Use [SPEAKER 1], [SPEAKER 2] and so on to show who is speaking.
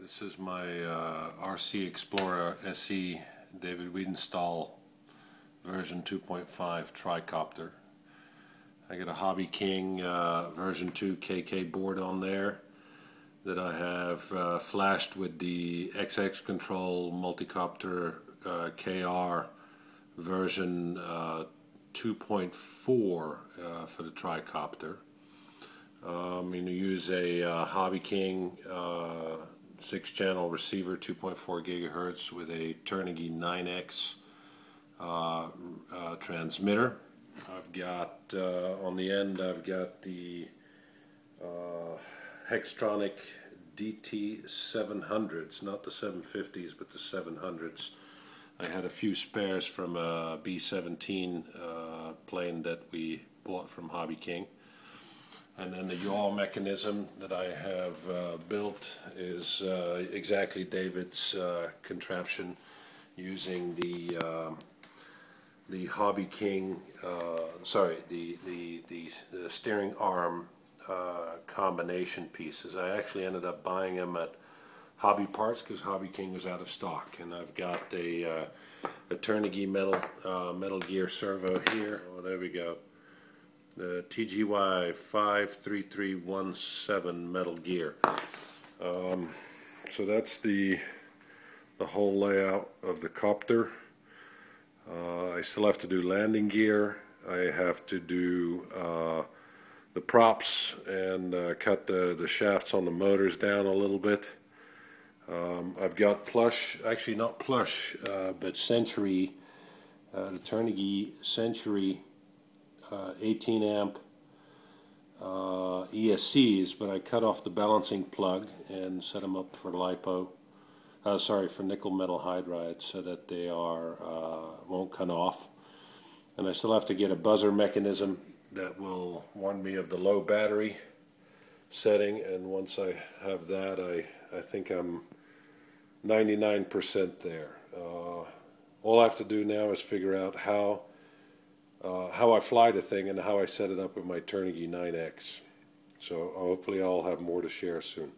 [SPEAKER 1] This is my uh, RC Explorer SE David Windestal version 2.5 tricopter. I got a Hobby King uh, version 2 KK board on there that I have uh, flashed with the XX Control Multicopter uh, KR version uh, 2.4 uh, for the tricopter. Um, I'm going to use a Hobby King six channel receiver 2.4 gigahertz with a Turnigy 9X uh, uh, transmitter. I've got uh, on the end I've got the uh, Hextronik DT700s, not the 750s but the 700s. I had a few spares from a B-17 uh, plane that we bought from Hobby King. And then the yaw mechanism that I have uh, built is uh, exactly David's uh, contraption using the um, the Hobby King, uh, sorry, the, the, the, the, steering arm uh, combination pieces. I actually ended up buying them at Hobby Parts because Hobby King was out of stock. And I've got a, uh, a Turnigy metal, metal gear servo here. Oh, there we go the TGY 53317 Metal Gear. Um, so that's the the whole layout of the copter. Uh, I still have to do landing gear. I have to do uh, the props and uh, cut the, the shafts on the motors down a little bit. Um, I've got plush, actually not plush, uh, but Sentry, uh, the Turnigy Sentry uh, 18 amp uh, ESCs, but I cut off the balancing plug and set them up for LiPo, uh, sorry, for nickel metal hydride so that they are uh, won't cut off. And I still have to get a buzzer mechanism that will warn me of the low battery setting and once I have that I, I think I'm 99% there. Uh, all I have to do now is figure out how uh, how I fly the thing and how I set it up with my Turnigy 9X. So hopefully I'll have more to share soon.